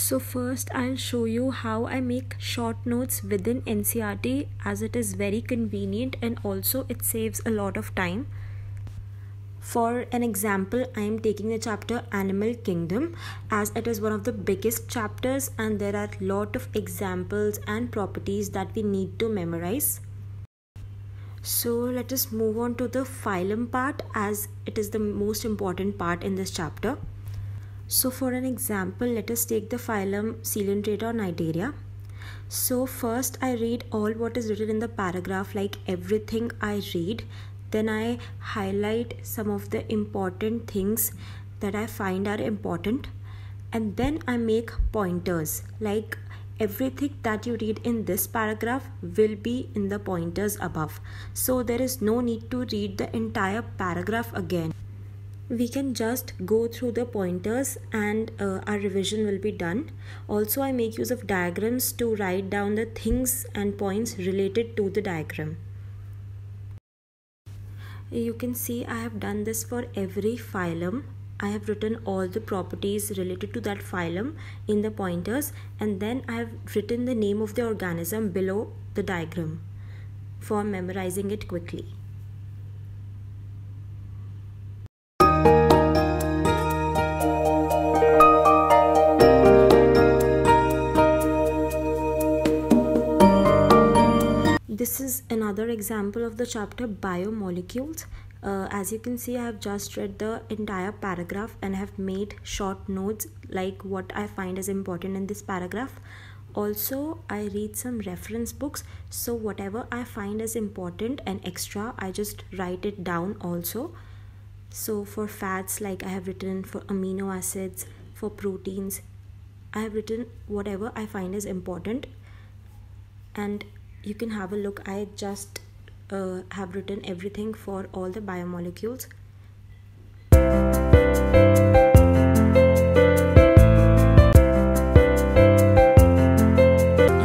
So first I'll show you how I make short notes within NCERT as it is very convenient and also it saves a lot of time. For an example, I am taking the chapter Animal Kingdom as it is one of the biggest chapters and there are lot of examples and properties that we need to memorize. So let us move on to the phylum part as it is the most important part in this chapter. So for an example, let us take the phylum Coelenterata or Cnidaria. So first I read all what is written in the paragraph like everything I read. Then I highlight some of the important things that I find are important. And then I make pointers like everything that you read in this paragraph will be in the pointers above. So there is no need to read the entire paragraph again we can just go through the pointers and uh, our revision will be done. Also i make use of diagrams to write down the things and points related to the diagram. You can see i have done this for every phylum. I have written all the properties related to that phylum in the pointers and then i have written the name of the organism below the diagram for memorizing it quickly another example of the chapter biomolecules. Uh, as you can see i have just read the entire paragraph and have made short notes like what i find is important in this paragraph. Also i read some reference books. So whatever i find is important and extra i just write it down also. So for fats like i have written for amino acids for proteins i have written whatever i find is important. And you can have a look. I just uh, have written everything for all the biomolecules.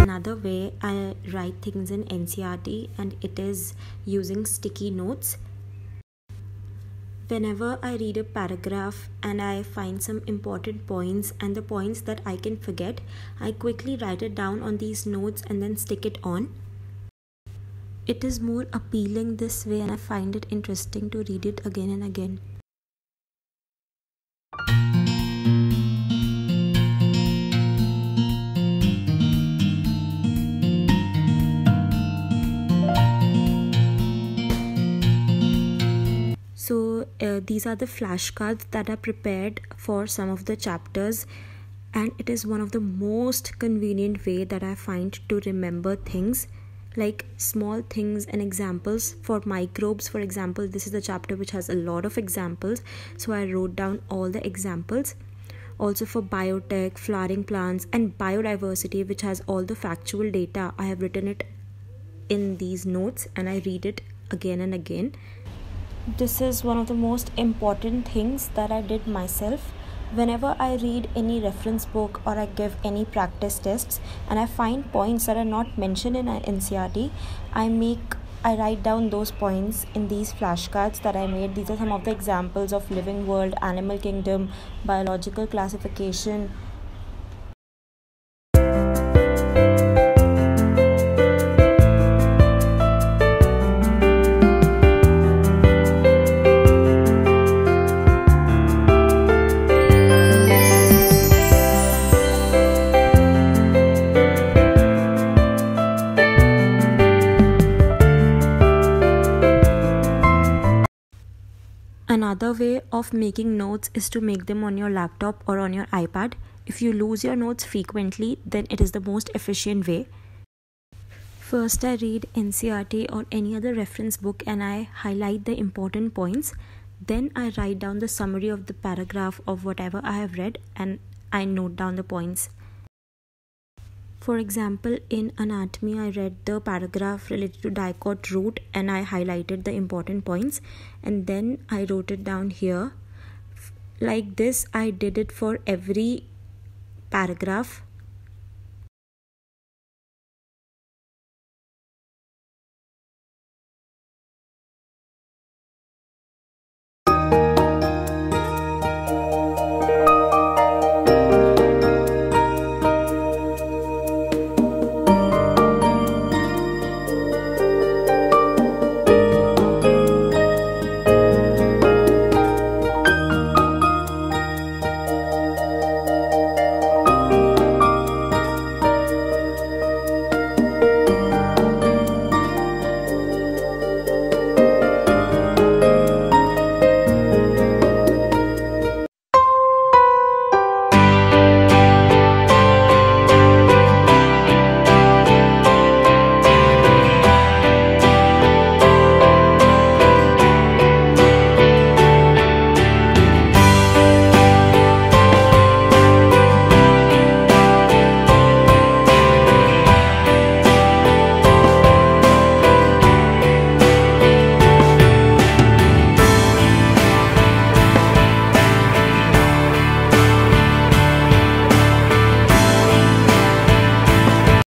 Another way i write things in ncert and it is using sticky notes. Whenever I read a paragraph and I find some important points and the points that I can forget, I quickly write it down on these notes and then stick it on. It is more appealing this way and I find it interesting to read it again and again. So uh, these are the flashcards that are prepared for some of the chapters and it is one of the most convenient way that I find to remember things like small things and examples. For microbes for example this is the chapter which has a lot of examples. So i wrote down all the examples. Also for biotech flowering plants and biodiversity which has all the factual data i have written it in these notes and i read it again and again. This is one of the most important things that i did myself whenever I read any reference book or I give any practice tests and I find points that are not mentioned in NCERT, I make I write down those points in these flashcards that I made. These are some of the examples of living world, animal kingdom, biological classification, Another way of making notes is to make them on your laptop or on your iPad. If you lose your notes frequently, then it is the most efficient way. First, I read NCERT or any other reference book and I highlight the important points. Then, I write down the summary of the paragraph of whatever I have read and I note down the points. For example, in anatomy, I read the paragraph related to dicot root and I highlighted the important points and then I wrote it down here. Like this, I did it for every paragraph